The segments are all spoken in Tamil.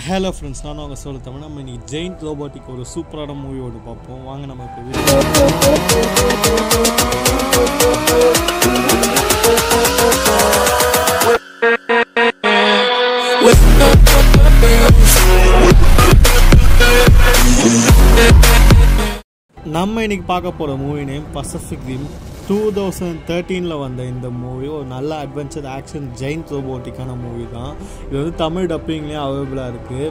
ஹலோ ஃப்ரெண்ட்ஸ் நான் அவங்க சொல்ல தமிழ் நம்ம இன்னைக்கு ஜெயிண்ட் ரோபோட்டிக் ஒரு சூப்பரான மூவி ஒன்று பார்ப்போம். வாங்க நம்ம இப்போ நம்ம இன்னைக்கு பார்க்க போகிற movie name Pacific Rim two thousand தேர்ட்டீனில் வந்த இந்த மூவி ஒரு நல்ல அட்வென்ச்சர் ஆக்ஷன் ஜெயின் ரோபோட்டிக்கான மூவி தான். இது வந்து தமிழ் டப்பிங்லேயும் அவைலபிளாக இருக்குது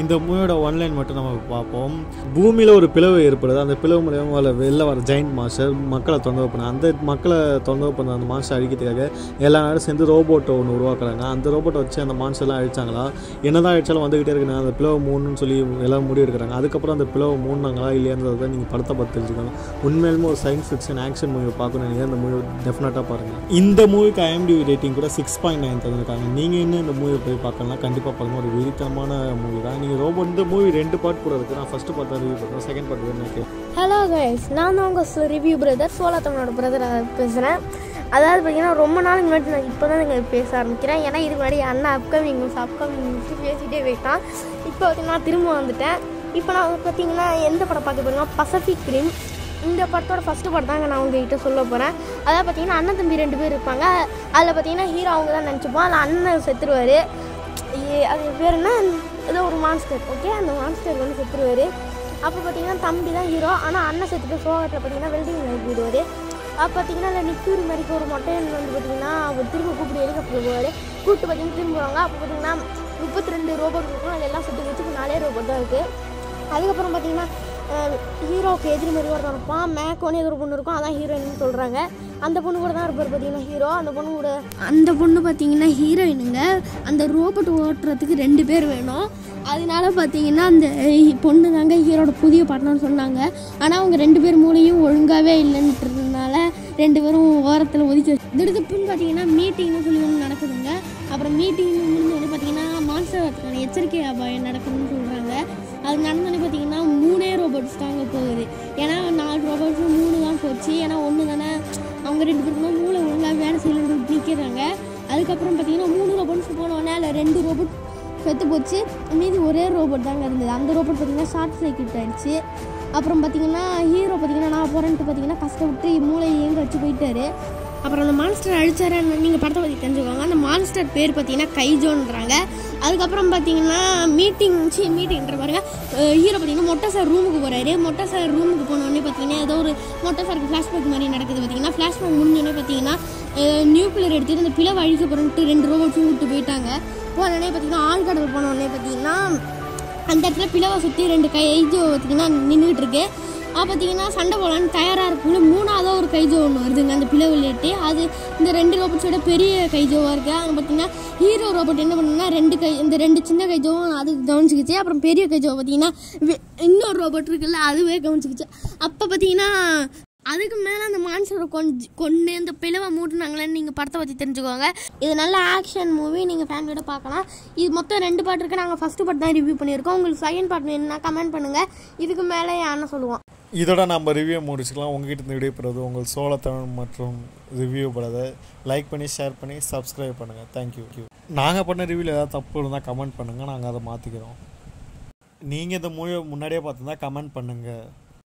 இந்த மூவியோட ஒன்லைன் மட்டும் நம்ம பார்ப்போம். பூமியில் ஒரு பிளவு ஏற்படுது. அந்த பிளவு மூலியமாக வர வெளில வர ஜெயின்ட் மாஸ்டர் மக்களை தொந்தரவு பண்ண அந்த மக்களை தொந்தரவு பண்ண அந்த மாஸ்டர் அழிக்கிறதுக்காக எல்லா நேரம் சேர்ந்து ரோபோட்டை ஒன்று உருவாக்குறாங்க. அந்த ரோபோட்டை வச்சு அந்த மாஸ்டர்லாம் அழிச்சாங்களா? என்னதான் அழிச்சாலும் வந்துக்கிட்டே இருக்கணும் அந்த பிளவு மூணுன்னு சொல்லி எல்லாம் முடிவு எடுக்கிறாங்க அதுக்கப்புறம் அந்த பிளவு மூணுனாங்களா இல்லையான்றதை நீங்கள் படத்தை பார்த்து தெரிஞ்சுக்கணும். உண்மையிலுமே ஒரு சயின்ஸ் ஃபிக்ஷன் ஆக்ஷன் மூவி பார்க்கணும். நீங்கள் அந்த மூவி டெஃபினட்டாக பாருங்கள் இந்த மூவிக்கு ஐஎம்டிவி ரேட்டிங் கூட சிக்ஸ் பாயிண்ட் நைன் தந்திருக்காங்க. நீங்கள் இன்னும் இந்த மூவி போய் பார்க்கலாம் கண்டிப்பாக பாருங்கள் ஒரு வெறித்தனமான மூவி தான். நீங்கள் ரோபோ இந்த மூவி ரெண்டு பார்ட் கூட இருக்குது நான் ஃபஸ்ட்டு பார்ட் தான் ரிவ்யூ பண்ணுறேன். செகண்ட் பார்ட் வேணும் ஹலோ கைஸ் நான் தான் உங்கள் ரிவ்யூ பிரதர் சோலா தமிழோட பிரதர் பேசுகிறேன் அதாவது பார்த்தீங்கன்னா ரொம்ப நாளுக்கு முன்னாடி நான் இப்போ தான் நீங்கள் பேச ஆரம்பிக்கிறேன். ஏன்னா இதுக்கு முன்னாடி அண்ணா அப்கமிங் நியூஸ் அப்கமிங் நியூஸ் பேசிகிட்டே போயிட்டான். இப்போ பார்த்தீங்கன்னா திரும்ப வந்துட்டேன். இப்போ நான் வந்து பார்த்தீங்கன்னா எந்த படம் பார்க்க போகிறேன்னா பசிபிக் ரிம் இந்த படத்தோட ஃபஸ்ட்டு படம் தாங்க நான் உங்ககிட்ட சொல்ல போகிறேன் அதாவது பார்த்தீங்கன்னா அண்ணன் தம்பி ரெண்டு பேர் இருப்பாங்க. அதில் பார்த்தீங்கன்னா ஹீரோ அவங்க தான் நினச்சிப்போம் அதில் அண்ணன் செத்துருவார். அது பேர் என்ன? ஏதோ ஒரு மான்ஸ்டர் ஓகே அந்த மான்ஸ்டர் வந்து செத்துருவார். அப்போ பார்த்தீங்கன்னா தம்பி தான் ஹீரோ ஆனால் அண்ணன் செத்துட்டு சோகத்தில் பார்த்தீங்கன்னா வெல்டிங் லைட் போயிடுவார் அப்போ பார்த்தீங்கன்னா இல்லை நிக்கூர் மாதிரிக்கு ஒரு மொட்டையன் வந்து பார்த்தீங்கன்னா அவர் திரும்ப கூப்பிட்டு ஹெலிகாப்டர் போவார்? கூப்பிட்டு பார்த்தீங்கன்னா திரும்ப போவாங்க அப்போ பார்த்தீங்கன்னா முப்பத்தி ரெண்டு ரோபோட் இருக்கும். அதெல்லாம் சுற்றி வச்சு நாலே ரோபோட் தான் இருக்குது அதுக்கப்புறம் பார்த்தீங்கன்னா ஹீரோவுக்கு எதிரி மாதிரி ஒருத்தன் இருப்பான். மேக்கோன்னு ஒரு பொண்ணு இருக்கும். அதான் ஹீரோயின்னு சொல்கிறாங்க அந்த பொண்ணு கூட தான் இருப்பார் பார்த்தீங்கன்னா ஹீரோ அந்த பொண்ணு கூட அந்த பொண்ணு பார்த்தீங்கன்னா ஹீரோயினுங்க அந்த ரோபோட் ஓட்டுறதுக்கு ரெண்டு பேர் வேணும். அதனால பார்த்தீங்கன்னா அந்த பொண்ணு தாங்க ஹீரோட புதிய பார்ட்னர்னு சொன்னாங்க. ஆனால் அவங்க ரெண்டு பேர் மூலையும் ஒழுங்காகவே இல்லைன்றதுனால ரெண்டு பேரும் ஓரத்தில் ஒதுக்கி வச்சு திடுதுப்புன்னு பார்த்தீங்கன்னா மீட்டிங்னு சொல்லி ஒன்று நடக்குதுங்க. அப்புறம் மீட்டிங் முடிஞ்சோடனே பார்த்தீங்கன்னா மான்ஸ்டர் எச்சரிக்கை அபாயம் நடக்குதுன்னு சொல்கிறாங்க அது நடந்தோடனே பார்த்தீங்கன்னா மூணு ஏன்னா ஒன்று தானே அவங்க ரெண்டு பேருக்குமே மூளை ஒழுங்காக வேலை செய்யலன்னு நிற்கிறாங்க அதுக்கப்புறம் பார்த்தீங்கன்னா மூணு ரோபோட்ஸ் போனோடனே அதில் ரெண்டு ரோபோட் செத்து போச்சு. மீதி ஒரே ரோபோட் தாங்க இருந்தது. அந்த ரோபோட் பார்த்தீங்கன்னா ஷார்ட் சர்க்கியூட் ஆயிடுச்சு. அப்புறம் பார்த்தீங்கன்னா ஹீரோ பார்த்தீங்கன்னா நான் போகிறேன்ட்டு பார்த்தீங்கன்னா கஷ்டப்பட்டு மூளை இயங்க வச்சு போயிட்டாரு. அப்புறம் அந்த மான்ஸ்டர் அழிச்சாரு நீங்கள் படத்தை பற்றி தெரிஞ்சுக்கோங்க. அந்த மான்ஸ்டர் பேர் பார்த்தீங்கன்னா கைஜோன்றாங்க. அதுக்கப்புறம் பார்த்தீங்கன்னா மீட்டிங் சி மீட்டிங்ன்ற பாருங்க. ஹீரோ பார்த்தீங்கன்னா மொட்டை சார் ரூமுக்கு போகிறாரு மொட்டை சார் ரூமுக்கு போனோடனே பார்த்தீங்கன்னா ஏதோ ஒரு மொட்டை சாருக்கு ஃப்ளாஷ்பேக் மாதிரி நடக்குது பார்த்தீங்கன்னா. ஃப்ளாஷ்பேக் முடிஞ்சோடனே பார்த்தீங்கன்னா நியூக்ளியர் எடுத்துகிட்டு அந்த பிளவு அழிக்க போகிறோன்ட்டு ரெண்டு ரோபோட்ஸும் விட்டு போயிட்டாங்க. போனோடனே பார்த்தீங்கன்னா ஆழ்கடல் போனோடனே பார்த்தீங்கன்னா அந்த இடத்துல பிளவை சுற்றி ரெண்டு கைஜோ பார்த்தீங்கன்னா நின்றுட்டு இருக்கு. பார்த்தீங்கன்னா சண்டை போடலான்னு தயாராக இருக்கும்போது மூணாவதாக ஒரு கைஜோ ஒன்று வருதுங்க. அந்த பிளவு விளையாட்டு. அது இந்த ரெண்டு ரோபோட்ஸோட பெரிய கைஜோவாக இருக்குது அங்கே பார்த்தீங்கன்னா ஹீரோ ரோபோட் என்ன பண்ணுன்னா ரெண்டு கை இந்த ரெண்டு சின்ன கைஜோவும் அது கவனிச்சிக்கிச்சு. அப்புறம் பெரிய கைஜோ பார்த்தீங்கன்னா இன்னொரு ரோபோட் இருக்குல்ல அதுவே கவனிச்சிக்கிச்சு. அப்போ பார்த்தீங்கன்னா அதுக்கு மேலே அந்த மான்சரை கொஞ்ச கொண்டு அந்த பிளவை மூட்டுனாங்களேன்னு நீங்கள் படத்தை பற்றி தெரிஞ்சுக்கோங்க. இது நல்ல ஆக்ஷன் மூவி நீங்கள் ஃபேமிலியோட பார்க்கலாம். இது மொத்தம் ரெண்டு பாட்டு இருக்குது நாங்கள் ஃபஸ்ட்டு பார்ட் தான் ரிவ்யூ பண்ணியிருக்கோம். உங்களுக்கு செகண்ட் பார்ட் வேணும்னா கமெண்ட் பண்ணுங்கள் இதுக்கு மேலே என் சொல்லுவோம் சொல்லுவான். இதோட நம்ம ரிவ்யூ முடிச்சுக்கலாம். உங்ககிட்ட இருந்து விடைபெறுவது உங்கள் சோழ தமிழ் மற்றும் ரிவ்யூ படத்தை லைக் பண்ணி ஷேர் பண்ணி சப்ஸ்கிரைப் பண்ணுங்கள் தேங்க்யூ நாங்கள் பண்ண ரிவ்யூவில் ஏதாவது தப்பு இருந்தால் கமெண்ட் பண்ணுங்கள் நாங்கள் அதை மாற்றிக்கிறோம் நீங்கள் இந்த மூவியை முன்னாடியே பார்த்துருந்தா கமெண்ட் பண்ணுங்கள்